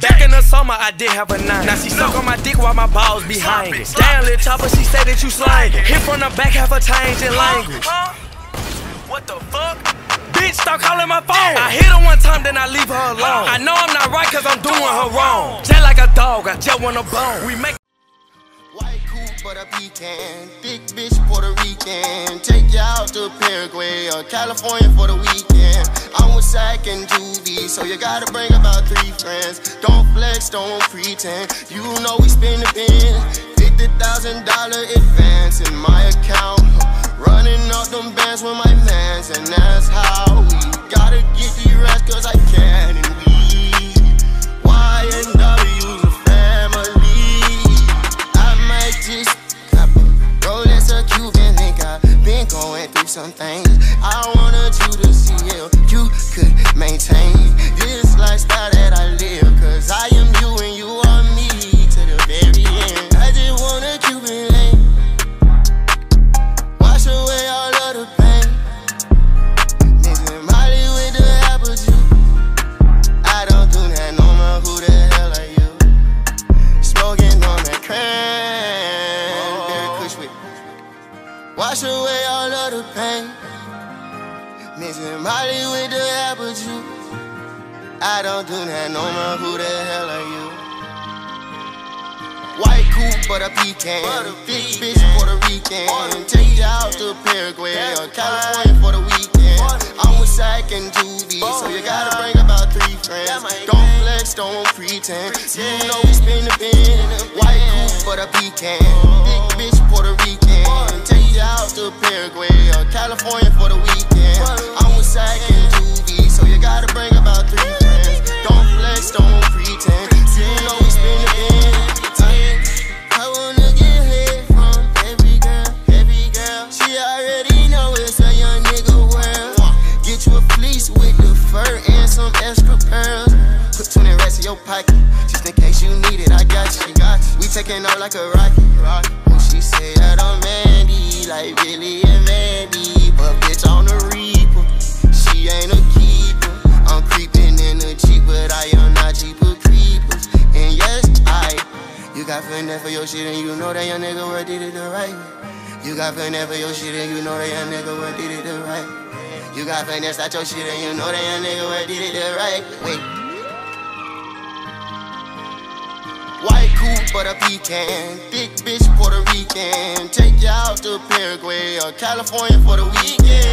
Back in the summer, I did have a nine. Now she suck on my dick while my balls behind it. Damn, little chopper, she said that you slang. Hit from the back, have a change in language. What the fuck? Bitch, stop calling my phone. I hit her one time, then I leave her alone. I know I'm not right, cause I'm doing her wrong. Just like a dog, I just want a bone. We make White coupe, butter pecan. Thick bitch, Puerto Rican. Take you out to Paraguay or California for the weekend. I'm with Sack and Juvie, so you gotta bring about three friends. Don't flex, don't pretend. You know we spend the pen. Fifty thousand dollar advance in my account. Running off them bands with my mans, and that's how we gotta get these rats, cause I can and we. YNW's a family. I might just cop a Rolex or Cuban link. I've been going through some things. I wanted Wash away all of the pain. Mixing Molly with the apple juice. I don't do that no more. Who the hell are you? White coupe, butter pecan. Thick bitch, Puerto Rican. Take you out to Paraguay or California for the weekend. I'm with Sack and Juvie, so you gotta bring about three friends. Don't flex, don't pretend. You know we spin the pen. Butter pecan. Thick bitch, Puerto Rican. Take you out to Paraguay or California for the weekend. Your pocket, just in case you need it. I got you. We taking off like a rocket. Oh, she say that I'm Mandy, like Billy and Mandy, but bitch on the Reaper. She ain't a keeper. I'm creeping in the Jeep, but I am not Jeeper creepers. And yes, I. You got finesse for your shit and you know that young nigga where did it the right. You got finesse for your shit and you know that young nigga where did it the right. You got finesse at your shit and you know that young nigga where did it the right way. White coupe, butter pecan. Thick bitch, Puerto Rican. Take you out to Paraguay or California for the weekend.